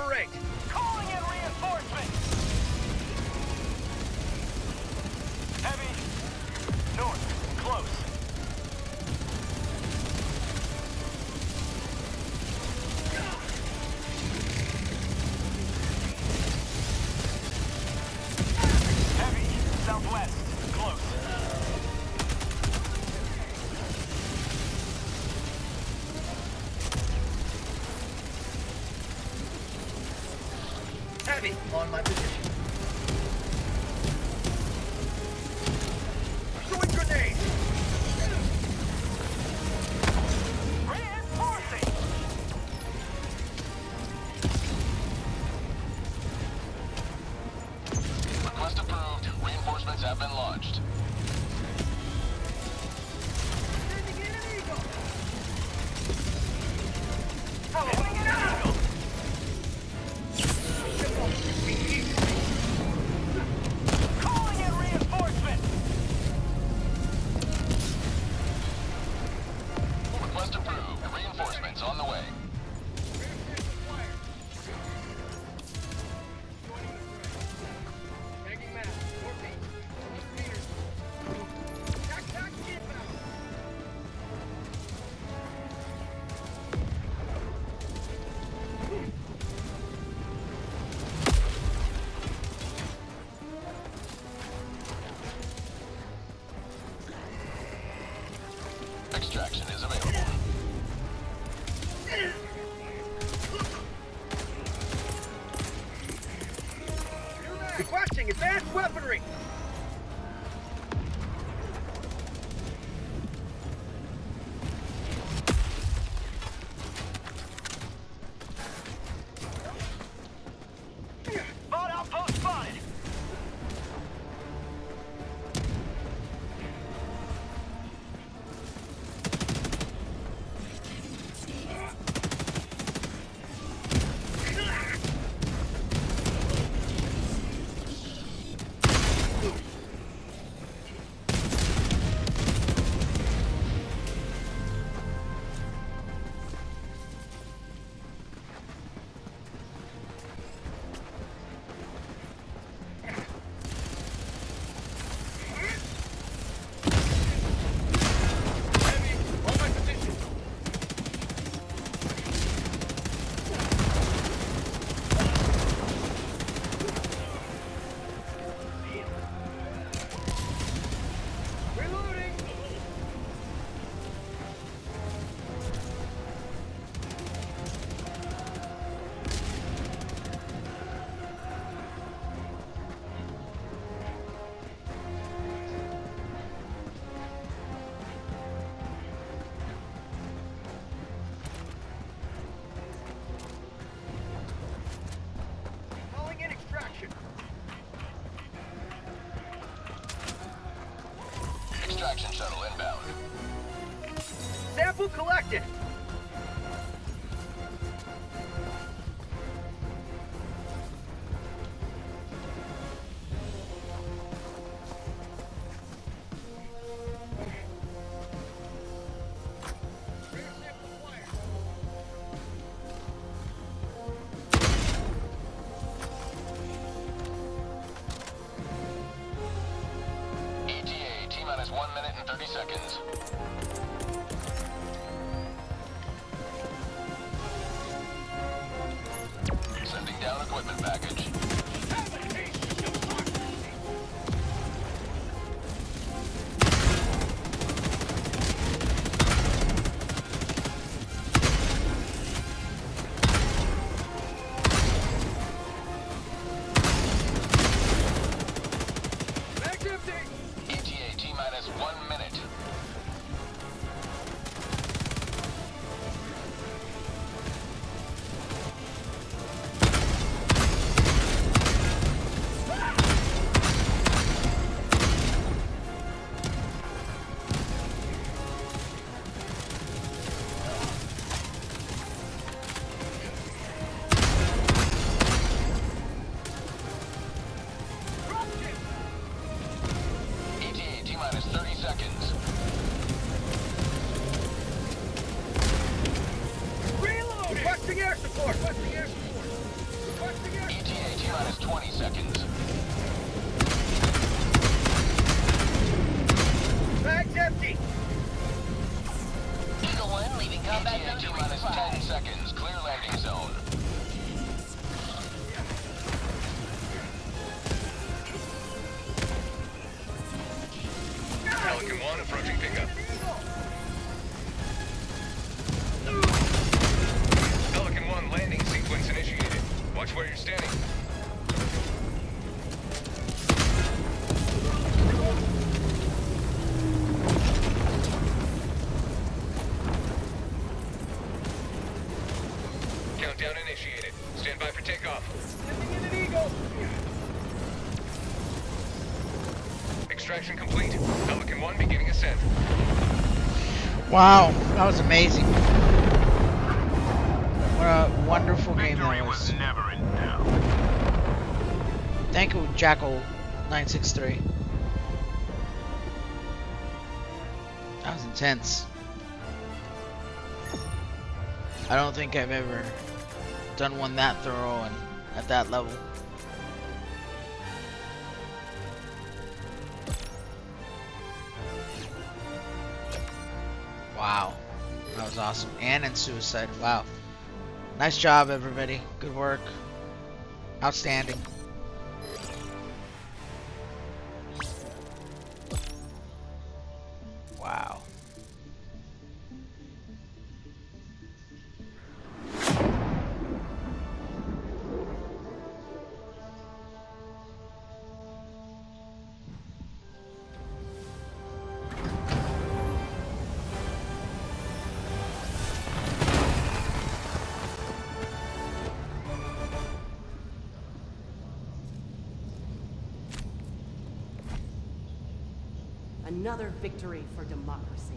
Number eight. Heavy on my position. Throwing grenade. Reinforcements have been launched. Advanced weaponry. Heavy Extraction shuttle inbound. Sample collected. ETA minus 1 minute and 30 seconds. Sending down equipment package. Countdown initiated. Stand by for takeoff. Sending in an eagle. Extraction complete. Pelican 1 beginning ascent. Wow, that was amazing. What a wonderful game that was. never in doubt. Thank you, Jackal963. That was intense. I don't think I've ever done one that thorough and at that level. Wow. That was awesome. And in Suicide. Wow. Nice job, everybody. Good work. Outstanding. Another victory for democracy.